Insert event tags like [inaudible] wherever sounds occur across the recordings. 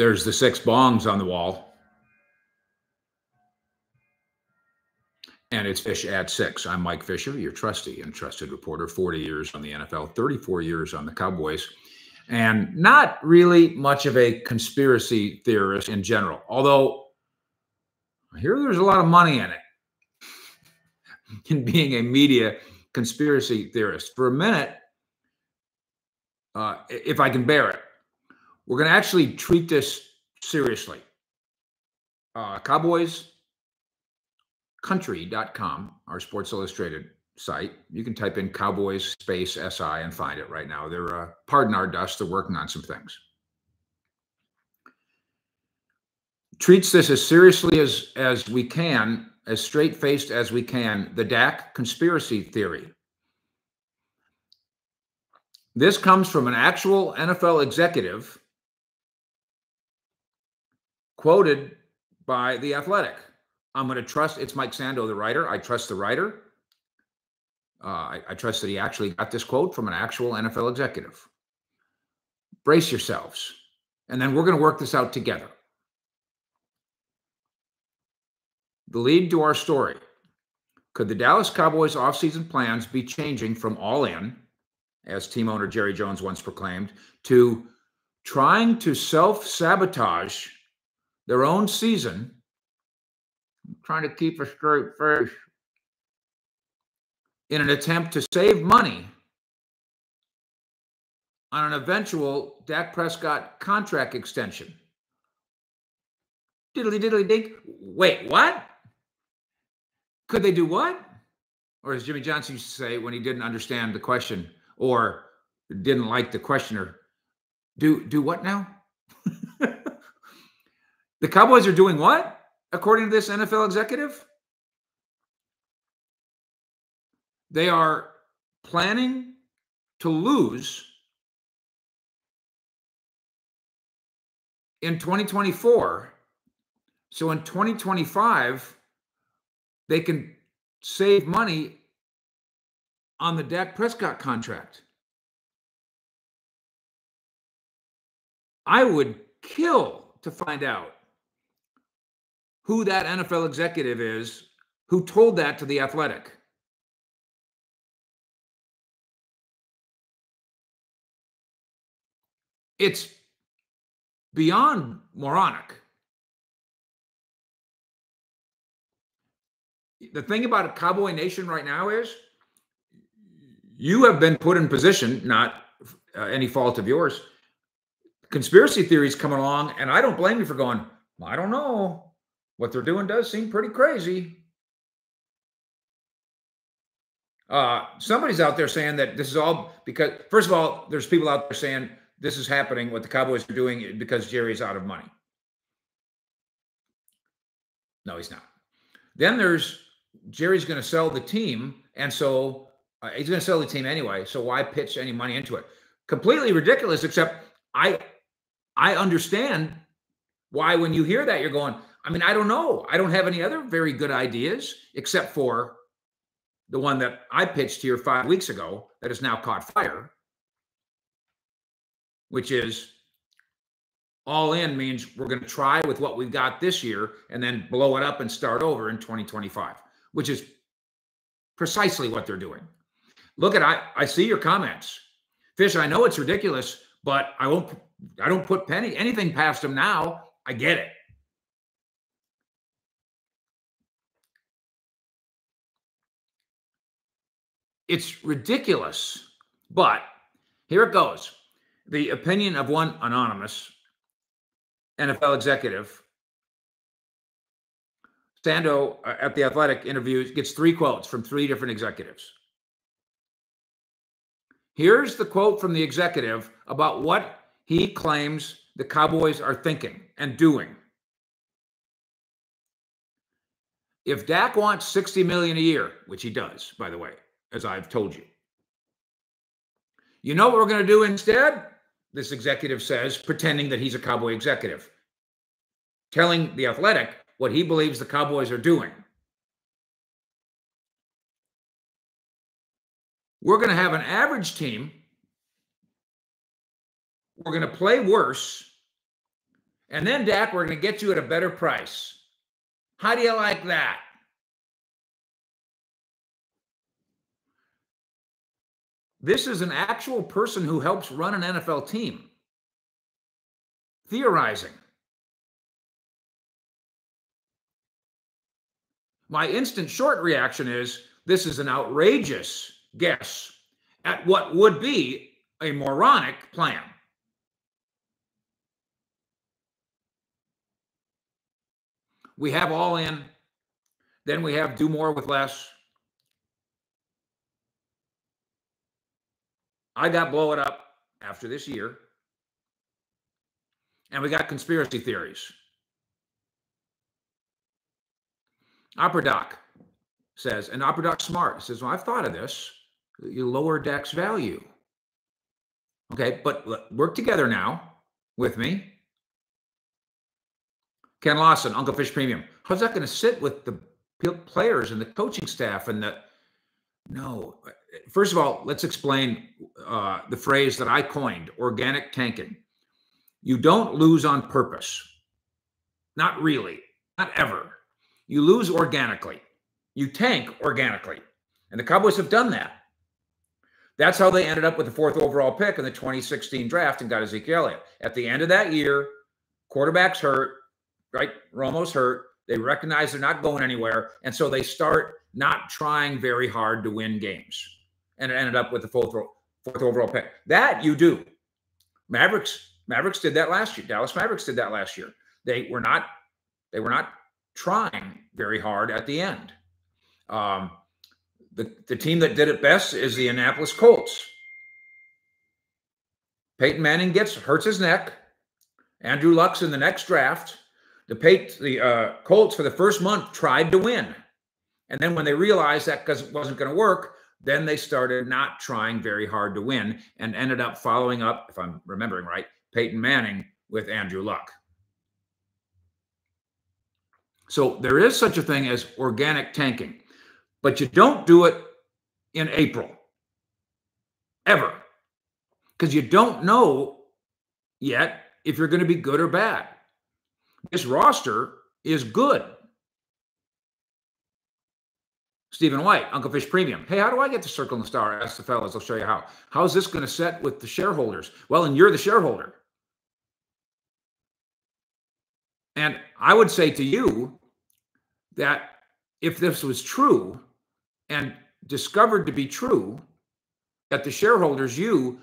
There's the six bongs on the wall. And it's Fish at six. I'm Mike Fisher, your trusty and trusted reporter, 40 years on the NFL, 34 years on the Cowboys, and not really much of a conspiracy theorist in general. Although I hear there's a lot of money in it, [laughs] in being a media conspiracy theorist. For a minute, uh, if I can bear it, we're going to actually treat this seriously. Uh, CowboysCountry.com, our Sports Illustrated site. You can type in Cowboys space SI and find it right now. They're, uh, pardon our dust, they're working on some things. Treats this as seriously as, as we can, as straight faced as we can, the Dak conspiracy theory. This comes from an actual NFL executive quoted by The Athletic. I'm going to trust, it's Mike Sando, the writer. I trust the writer. Uh, I, I trust that he actually got this quote from an actual NFL executive. Brace yourselves. And then we're going to work this out together. The lead to our story Could the Dallas Cowboys offseason plans be changing from all in, as team owner Jerry Jones once proclaimed, to trying to self sabotage their own season, I'm trying to keep a straight face in an attempt to save money on an eventual Dak Prescott contract extension. Diddly diddly dink. Wait, what? Could they do what? Or as Jimmy Johnson used to say when he didn't understand the question or didn't like the questioner, do do what now? [laughs] The Cowboys are doing what, according to this NFL executive? They are planning to lose in 2024. So in 2025, they can save money on the Dak Prescott contract. I would kill to find out who that NFL executive is who told that to the athletic. It's beyond moronic. The thing about a Cowboy Nation right now is you have been put in position, not uh, any fault of yours. Conspiracy theories come along, and I don't blame you for going, I don't know what they're doing does seem pretty crazy. Uh, somebody's out there saying that this is all because, first of all, there's people out there saying this is happening, what the Cowboys are doing because Jerry's out of money. No, he's not. Then there's Jerry's going to sell the team, and so uh, he's going to sell the team anyway. So why pitch any money into it? Completely ridiculous. Except I, I understand why when you hear that you're going, I mean, I don't know. I don't have any other very good ideas except for the one that I pitched here five weeks ago that has now caught fire, which is all in means we're going to try with what we've got this year and then blow it up and start over in 2025, which is precisely what they're doing. Look at I I see your comments. Fish, I know it's ridiculous, but I won't I don't put penny anything past them now. I get it. It's ridiculous. But here it goes. The opinion of one anonymous NFL executive, Sando uh, at the Athletic interviews, gets three quotes from three different executives. Here's the quote from the executive about what he claims the Cowboys are thinking and doing. If Dak wants 60 million a year, which he does, by the way, as I've told you. You know what we're going to do instead? This executive says, pretending that he's a Cowboy executive, telling the athletic what he believes the Cowboys are doing. We're going to have an average team. We're going to play worse. And then, Dak, we're going to get you at a better price. How do you like that? This is an actual person who helps run an NFL team theorizing. My instant short reaction is this is an outrageous guess at what would be a moronic plan. We have all in, then we have do more with less. I got blow it up after this year. And we got conspiracy theories. Opera Doc says, and Opera Doc Smart says, Well, I've thought of this. You lower Dak's value. Okay, but work together now with me. Ken Lawson, Uncle Fish Premium. How's that going to sit with the players and the coaching staff and the no first of all, let's explain uh, the phrase that I coined organic tanking. You don't lose on purpose. Not really, not ever. You lose organically. You tank organically. And the Cowboys have done that. That's how they ended up with the fourth overall pick in the 2016 draft and got Ezekiel Elliott. At the end of that year, quarterback's hurt, right? Romo's hurt. They recognize they're not going anywhere. And so they start not trying very hard to win games and it ended up with the fourth, fourth overall pick. That you do. Mavericks, Mavericks did that last year. Dallas Mavericks did that last year. They were not, they were not trying very hard at the end. Um, the, the team that did it best is the Indianapolis Colts. Peyton Manning gets hurts his neck. Andrew Luck's in the next draft. The Peyton, the uh, Colts for the first month tried to win, and then when they realized that because it wasn't going to work, then they started not trying very hard to win and ended up following up, if I'm remembering right, Peyton Manning with Andrew Luck. So there is such a thing as organic tanking, but you don't do it in April, ever, because you don't know yet if you're going to be good or bad. This roster is good. Stephen White, Uncle Fish Premium. Hey, how do I get to Circle and the Star? Ask the fellas. I'll show you how. How is this going to set with the shareholders? Well, and you're the shareholder. And I would say to you that if this was true and discovered to be true, that the shareholders, you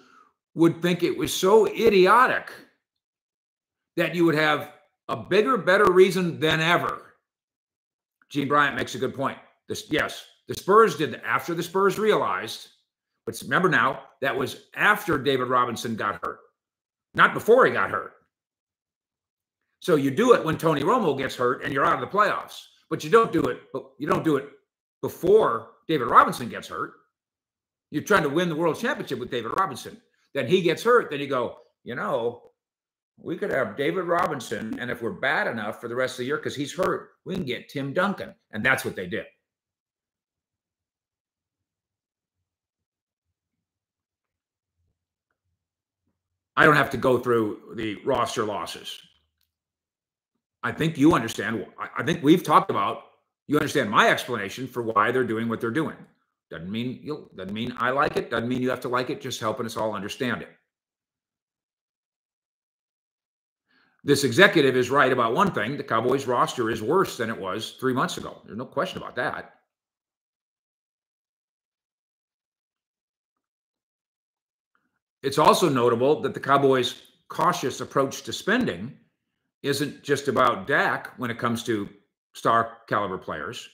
would think it was so idiotic that you would have a bigger, better reason than ever. Gene Bryant makes a good point. Yes, the Spurs did after the Spurs realized, but remember now, that was after David Robinson got hurt, not before he got hurt. So you do it when Tony Romo gets hurt and you're out of the playoffs, but you don't do it. But you don't do it before David Robinson gets hurt. You're trying to win the world championship with David Robinson. Then he gets hurt. Then you go, you know, we could have David Robinson, and if we're bad enough for the rest of the year because he's hurt, we can get Tim Duncan, and that's what they did. I don't have to go through the roster losses. I think you understand. I think we've talked about. You understand my explanation for why they're doing what they're doing. Doesn't mean you doesn't mean I like it. Doesn't mean you have to like it. Just helping us all understand it. This executive is right about one thing: the Cowboys roster is worse than it was three months ago. There's no question about that. It's also notable that the Cowboys' cautious approach to spending isn't just about Dak when it comes to star caliber players.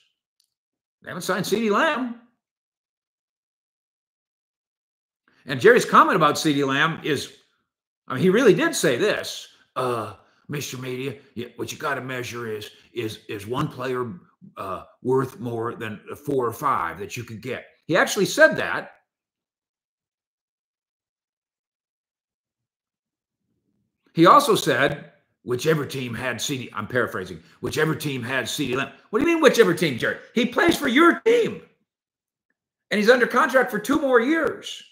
They haven't signed CeeDee Lamb. And Jerry's comment about CeeDee Lamb is, I mean, he really did say this, uh, Mr. Media. Yeah, what you got to measure is is is one player uh, worth more than four or five that you could get. He actually said that He also said, whichever team had CeeDee, I'm paraphrasing, whichever team had CeeDee Lamb. What do you mean, whichever team, Jerry? He plays for your team. And he's under contract for two more years.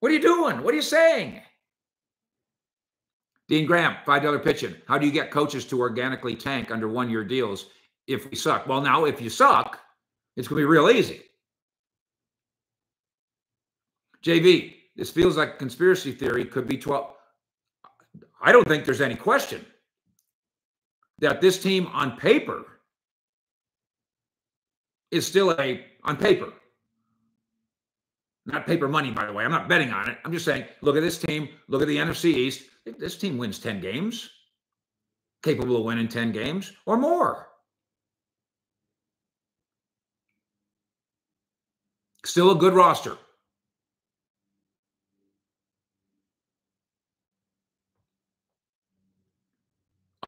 What are you doing? What are you saying? Dean Graham, $5 pitching. How do you get coaches to organically tank under one year deals if we suck? Well, now, if you suck, it's going to be real easy. JV, this feels like conspiracy theory could be 12. I don't think there's any question that this team on paper is still a, on paper, not paper money, by the way. I'm not betting on it. I'm just saying, look at this team, look at the NFC East. This team wins 10 games, capable of winning 10 games or more. Still a good roster.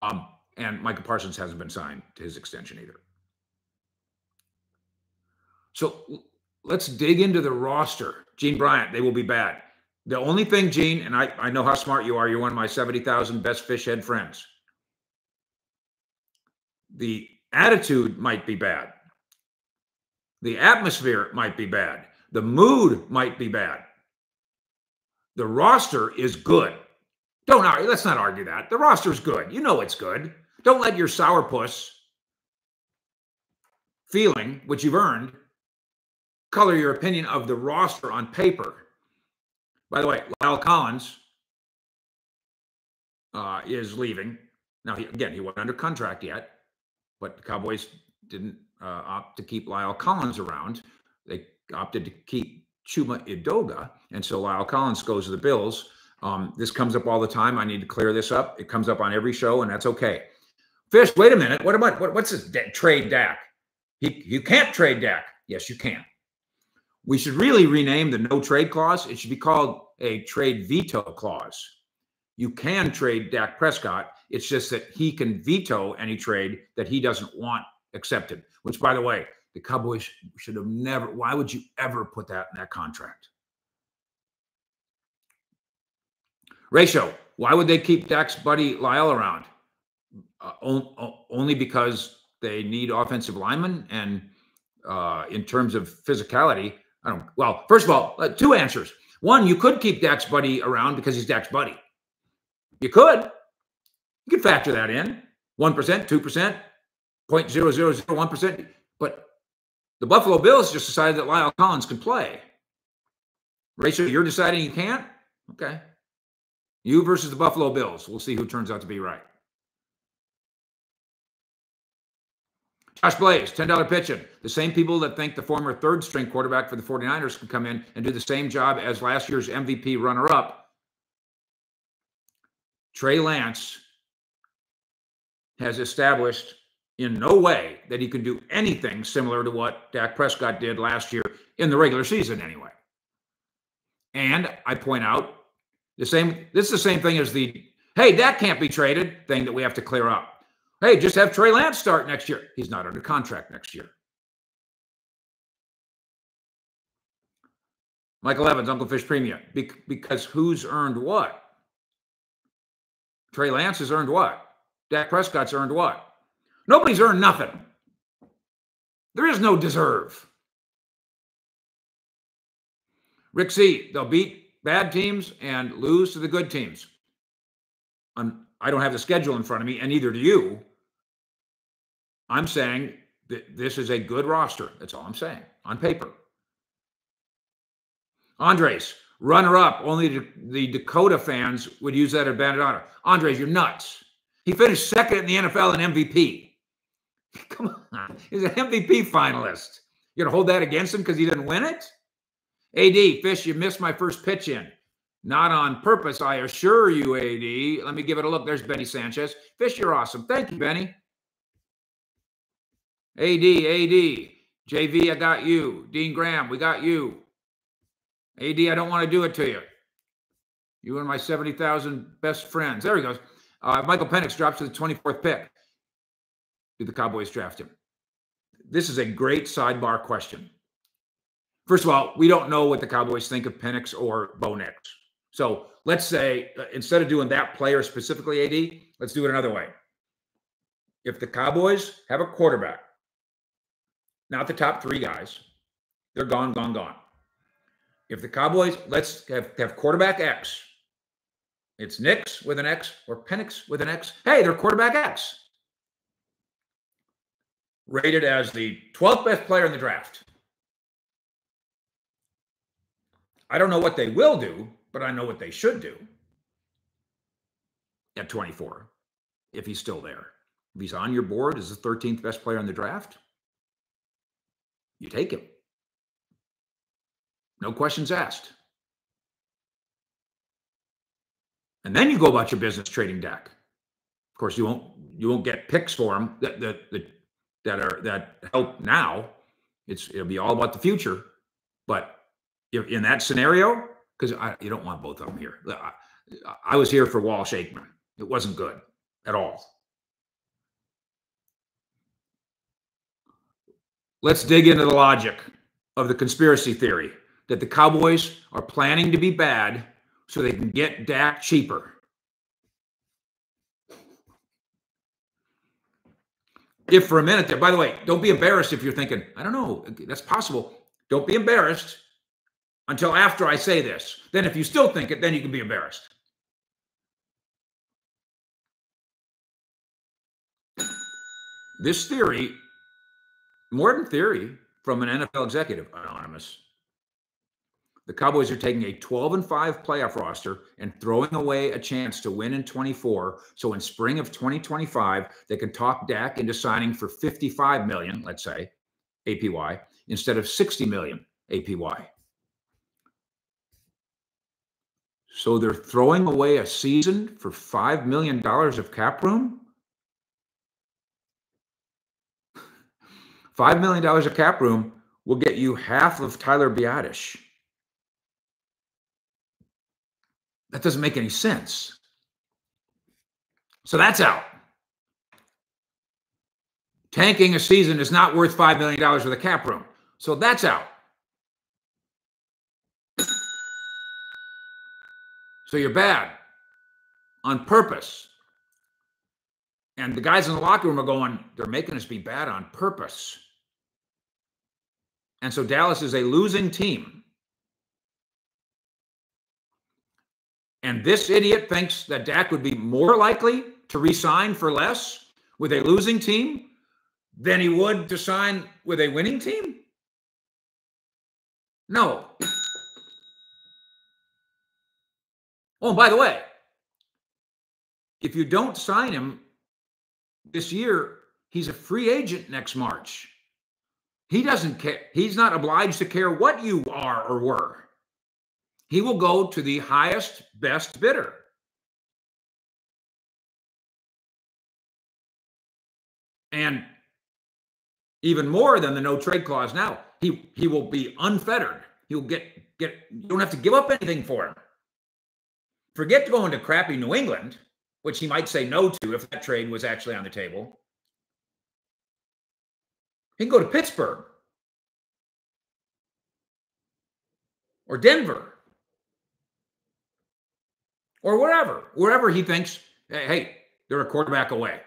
Um, and Micah Parsons hasn't been signed to his extension either. So let's dig into the roster. Gene Bryant, they will be bad. The only thing, Gene, and I, I know how smart you are, you're one of my 70,000 best fish head friends. The attitude might be bad. The atmosphere might be bad. The mood might be bad. The roster is good. Don't argue. Let's not argue that. The roster's good. You know it's good. Don't let your sourpuss feeling, which you've earned, color your opinion of the roster on paper. By the way, La'el Collins uh, is leaving. Now, he, again, he wasn't under contract yet, but the Cowboys didn't uh, opt to keep La'el Collins around. They opted to keep Chuma Edoga, and so La'el Collins goes to the Bills. Um, this comes up all the time. I need to clear this up. It comes up on every show, and that's okay. Fish, wait a minute. What about what, what's this trade Dak? He, you can't trade Dak. Yes, you can. We should really rename the no trade clause. It should be called a trade veto clause. You can trade Dak Prescott. It's just that he can veto any trade that he doesn't want accepted, which, by the way, the Cowboys should have never. Why would you ever put that in that contract? Ratio. Why would they keep Dak's buddy La'el around? Uh, only because they need offensive linemen, and uh, in terms of physicality, I don't. Well, first of all, uh, two answers. One, you could keep Dak's buddy around because he's Dak's buddy. You could. You could factor that in. One percent, two percent, 0.0001 percent. But the Buffalo Bills just decided that La'el Collins can play. Rachel, you're deciding you can't. Okay. You versus the Buffalo Bills. We'll see who turns out to be right. Josh Blaze, $10 pitching. The same people that think the former third string quarterback for the 49ers can come in and do the same job as last year's MVP runner up. Trey Lance has established in no way that he can do anything similar to what Dak Prescott did last year in the regular season, anyway. And I point out the same, this is the same thing as the hey, that can't be traded thing that we have to clear up. Hey, just have Trey Lance start next year. He's not under contract next year. Michael Evans, Uncle Fish Premium. Be- because who's earned what? Trey Lance has earned what? Dak Prescott's earned what? Nobody's earned nothing. There is no deserve. Rick C, they'll beat bad teams and lose to the good teams. I'm, I don't have the schedule in front of me, and neither do you. I'm saying that this is a good roster. That's all I'm saying on paper. Andres, runner up. Only the Dakota fans would use that advantage honor. Andres, you're nuts. He finished second in the NFL in MVP. [laughs] Come on. He's an MVP finalist. You're going to hold that against him because he didn't win it? AD, Fish, you missed my first pitch in. Not on purpose, I assure you, AD. Let me give it a look. There's Benny Sanchez. Fish, you're awesome. Thank you, Benny. AD, AD, JV, I got you. Dean Graham, we got you. AD, I don't want to do it to you. You are my 70,000 best friends. There he goes. Uh, Michael Penix drops to the 24th pick. Did the Cowboys draft him? This is a great sidebar question. First of all, we don't know what the Cowboys think of Penix or Bo Nix. So let's say uh, instead of doing that player specifically, AD, let's do it another way. If the Cowboys have a quarterback not the top three guys. They're gone, gone, gone. If the Cowboys, let's have, have quarterback X, It's Nix with an X or Penix with an X. Hey, they're quarterback X. Rated as the 12th best player in the draft. I don't know what they will do, but I know what they should do at 24 if he's still there. If he's on your board as the 13th best player in the draft, you take him. No questions asked. And then you go about your business trading Dak. Of course, you won't you won't get picks for him that that that, that are that help now. It's it'll be all about the future. But in that scenario, because you don't want both of them here. I, I was here for Walsh Aikman. It wasn't good at all. Let's dig into the logic of the conspiracy theory that the Cowboys are planning to be bad so they can get Dak cheaper. If for a minute there, by the way, don't be embarrassed if you're thinking, I don't know, that's possible. Don't be embarrassed until after I say this. Then, if you still think it, then you can be embarrassed. This theory, more than theory, from an NFL executive, anonymous, the Cowboys are taking a 12 and 5 playoff roster and throwing away a chance to win in 24. So in spring of 2025, they can talk Dak into signing for 55 million, let's say, APY, instead of 60 million APY. So they're throwing away a season for $5 million of cap room? [laughs] $5 million of cap room will get you half of Tyler Biadasz. That doesn't make any sense. So that's out. Tanking a season is not worth $5 million with a cap room. So that's out. So you're bad on purpose. And the guys in the locker room are going, they're making us be bad on purpose. And so Dallas is a losing team. And this idiot thinks that Dak would be more likely to resign for less with a losing team than he would to sign with a winning team? No. Oh, by the way, if you don't sign him this year, he's a free agent next March. He doesn't care. He's not obliged to care what you are or were he will go to the highest, best bidder. And even more than the no trade clause now, he, he will be unfettered. He'll get, get, you don't have to give up anything for him. Forget going to crappy New England, which he might say no to if that trade was actually on the table. He can go to Pittsburgh or Denver or wherever, wherever he thinks, hey, hey, they're a quarterback away.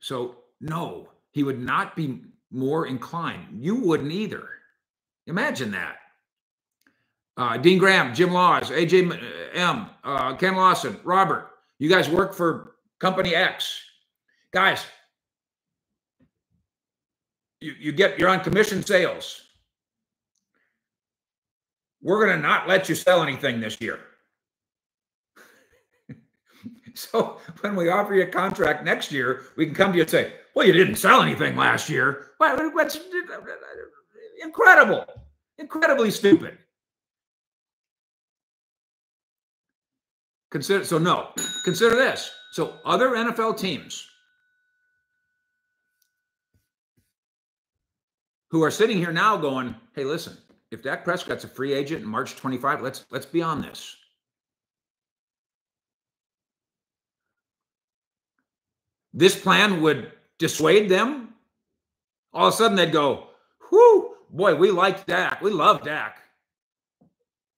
So, no, he would not be more inclined. You wouldn't either. Imagine that. Uh, Dean Graham, Jim Laws, AJ M, uh, Ken Lawson, Robert, you guys work for Company X. Guys, you, you get you're on commission sales we're going to not let you sell anything this year. [laughs] so when we offer you a contract next year, we can come to you and say, well, you didn't sell anything last year. Well, that's incredible, incredibly stupid. Consider so no, consider this. So other NFL teams who are sitting here now going, hey, listen, if Dak Prescott's a free agent in March 25, let's let's be on this. This plan would dissuade them. All of a sudden they'd go, whoo, boy, we like Dak. We love Dak.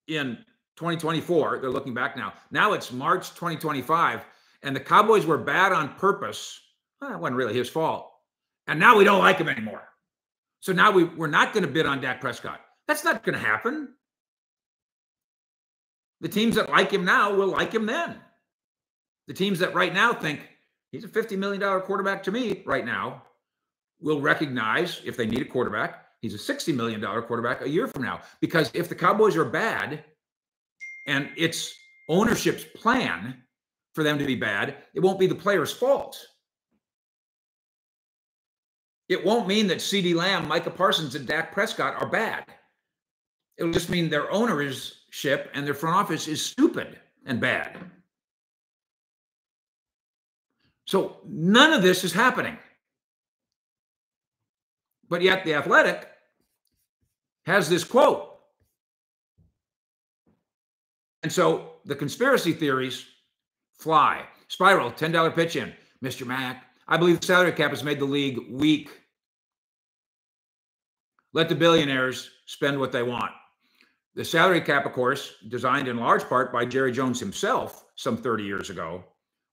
In 2024, they're looking back now. Now it's March 2025, and the Cowboys were bad on purpose. Well, that wasn't really his fault. And now we don't like him anymore. So now we, we're not going to bid on Dak Prescott. That's not going to happen. The teams that like him now will like him then. The teams that right now think he's a $50 million quarterback to me right now will recognize if they need a quarterback, he's a $60 million quarterback a year from now. Because if the Cowboys are bad and it's ownership's plan for them to be bad, it won't be the player's fault. It won't mean that CeeDee Lamb, Micah Parsons, and Dak Prescott are bad. It'll just mean their ownership and their front office is stupid and bad. So none of this is happening. But yet, The Athletic has this quote. And so the conspiracy theories fly. Spiral, $10 pitch in. Mr. Mack, I believe the salary cap has made the league weak. Let the billionaires spend what they want. The salary cap, of course, designed in large part by Jerry Jones himself some 30 years ago,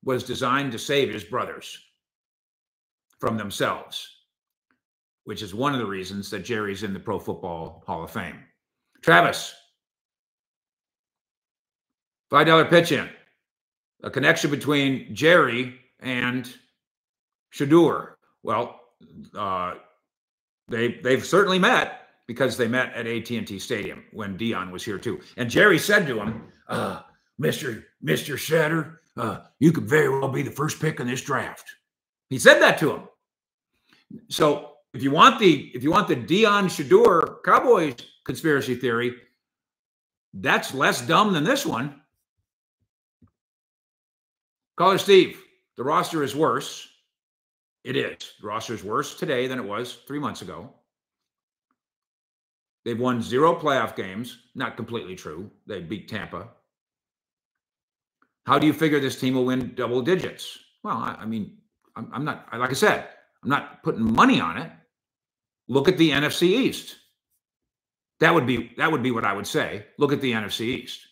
was designed to save his brothers from themselves, which is one of the reasons that Jerry's in the Pro Football Hall of Fame. Travis, $5 pitch in. A connection between Jerry and Shedeur. Well, uh, they they've certainly met because they met at AT&T Stadium when Deion was here too. And Jerry said to him, uh, "Mr. Mr. Shatter, uh, you could very well be the first pick in this draft." He said that to him. So if you want the if you want the Deion Shedeur Cowboys conspiracy theory, that's less dumb than this one. Caller Steve, the roster is worse. It is. The roster is worse today than it was three months ago. They've won zero playoff games. Not completely true. They beat Tampa. How do you figure this team will win double digits? Well, I, I mean, I'm, I'm not, like I said, I'm not putting money on it. Look at the NFC East. That would be that would be what I would say. Look at the NFC East.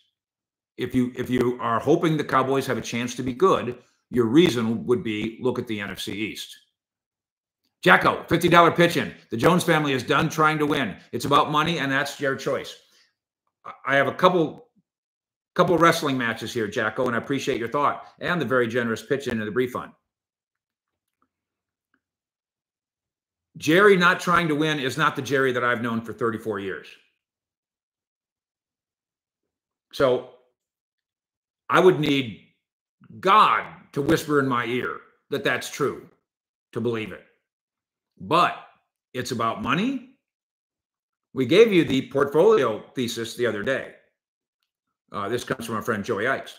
If you if you are hoping the Cowboys have a chance to be good, your reason would be look at the NFC East. Jacko, $50 pitch in. The Jones family is done trying to win. It's about money, and that's your choice. I have a couple couple wrestling matches here, Jacko, and I appreciate your thought and the very generous pitch into the refund. Jerry not trying to win is not the Jerry that I've known for 34 years. So I would need God to whisper in my ear that that's true to believe it. But it's about money. We gave you the portfolio thesis the other day. Uh, this comes from our friend Joey Ickes.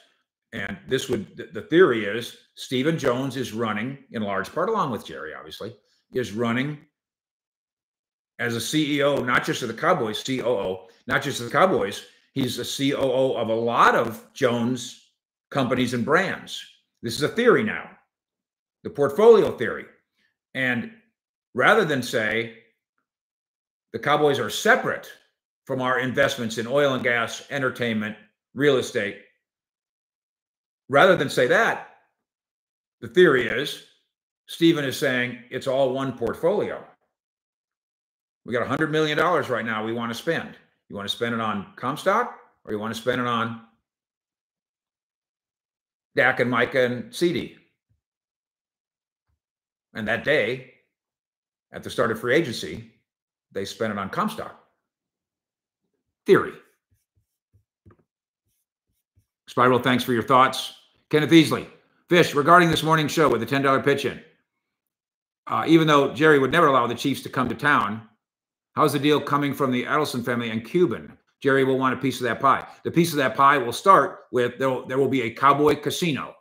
And this would, the theory is Stephen Jones is running, in large part, along with Jerry, obviously, is running as a CEO, not just of the Cowboys, COO, not just of the Cowboys. He's a COO of a lot of Jones companies and brands. This is a theory now, the portfolio theory. And rather than say the Cowboys are separate from our investments in oil and gas, entertainment, real estate, rather than say that, the theory is Stephen is saying it's all one portfolio. We got $100 million right now we want to spend. You want to spend it on Comstock or you want to spend it on Dak and Micah and CeeDee? And that day, at the start of free agency, they spent it on Comstock. Theory. Spiral, thanks for your thoughts. Kenneth Easley, Fish, regarding this morning show with the $10 pitch in, uh, even though Jerry would never allow the Chiefs to come to town, how's the deal coming from the Adelson family and Cuban? Jerry will want a piece of that pie. The piece of that pie will start with there will, there will be a cowboy casino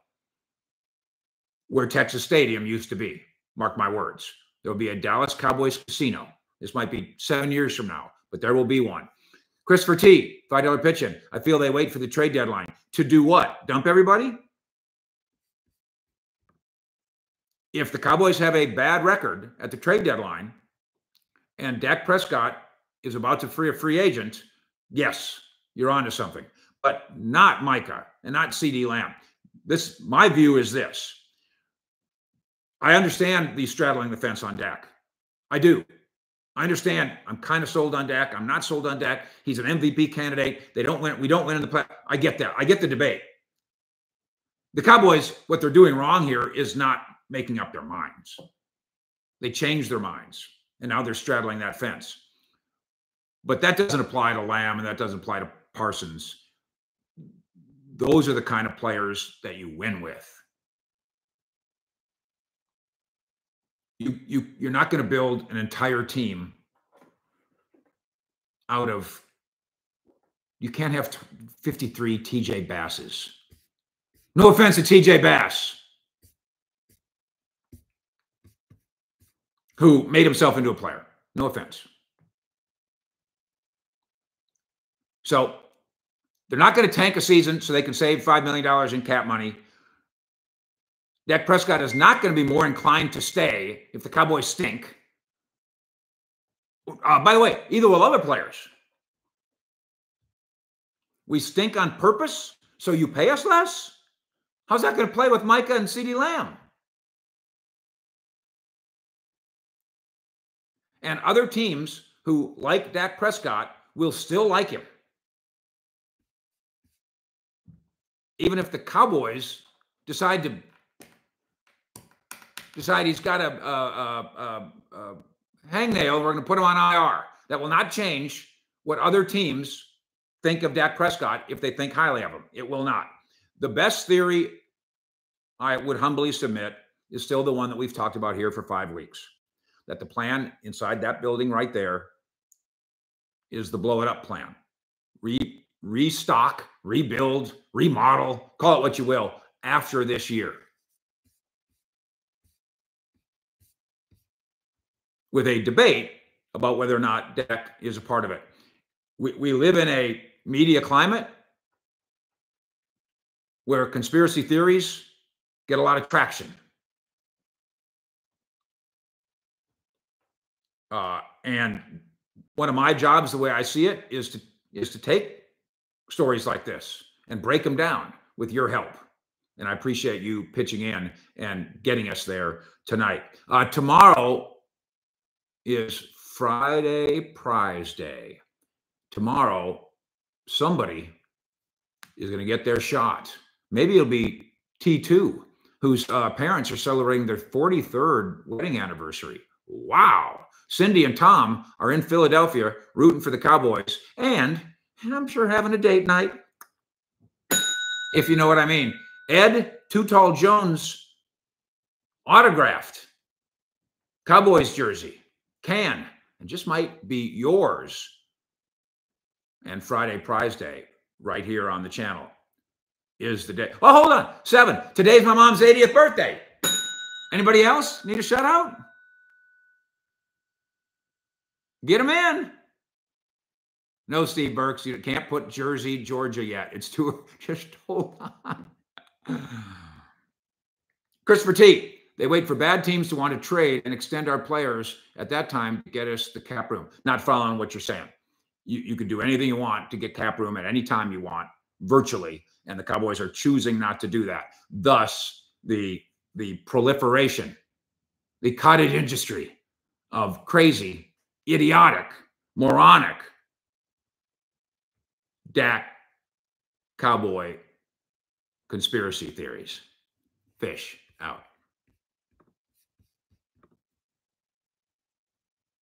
where Texas Stadium used to be. Mark my words. There will be a Dallas Cowboys casino. This might be seven years from now, but there will be one. Christopher T, $5 pitch in. I feel they wait for the trade deadline to do what? Dump everybody? If the Cowboys have a bad record at the trade deadline and Dak Prescott is about to free a free agent, yes, you're onto something, but not Micah and not CeeDee Lamb. This, my view is this I understand the straddling the fence on Dak. I do. I understand. I'm kind of sold on Dak. I'm not sold on Dak. He's an MVP candidate. They don't win. We don't win in the play. I get that. I get the debate. The Cowboys, what they're doing wrong here is not making up their minds. They change their minds, and now they're straddling that fence. But that doesn't apply to Lamb, and that doesn't apply to Parsons. Those are the kind of players that you win with. you you you're not going to build an entire team out of you can't have 53 TJ Basses. No offense to TJ Bass, who made himself into a player. No offense. So they're not going to tank a season so they can save $5 million in cap money Dak Prescott is not going to be more inclined to stay if the Cowboys stink. Uh, by the way, either will other players. We stink on purpose, so you pay us less? How's that going to play with Micah and CeeDee Lamb? And other teams who like Dak Prescott will still like him. Even if the Cowboys decide to decide he's got a, a, a, a hangnail, we're going to put him on IR. That will not change what other teams think of Dak Prescott if they think highly of him. It will not. The best theory I would humbly submit is still the one that we've talked about here for five weeks. That the plan inside that building right there is the blow it up plan. Re, restock, rebuild, remodel, call it what you will, after this year. with a debate about whether or not Dak is a part of it. We, we live in a media climate where conspiracy theories get a lot of traction. Uh, and one of my jobs, the way I see it, is to is to take stories like this and break them down with your help. And I appreciate you pitching in and getting us there tonight. Uh, tomorrow, is Friday Prize Day. Tomorrow, somebody is going to get their shot. Maybe it'll be T2, whose uh, parents are celebrating their 43rd wedding anniversary. Wow. Cindy and Tom are in Philadelphia rooting for the Cowboys and, and I'm sure having a date night, if you know what I mean. Ed Too Tall Jones autographed Cowboys jersey can and just might be yours. And Friday Prize Day, right here on the channel, is the day. Oh, hold on. Seven. Today's my mom's 80th birthday. Anybody else need a shout out? Get them in. No, Steve Burks, you can't put Jersey, Georgia yet. It's too, [laughs] just hold on. Christopher T. They wait for bad teams to want to trade and extend our players at that time to get us the cap room. Not following what you're saying. You, you can do anything you want to get cap room at any time you want, virtually. And the Cowboys are choosing not to do that. Thus, the the proliferation, the cottage industry of crazy, idiotic, moronic Dak cowboy conspiracy theories. Fish out.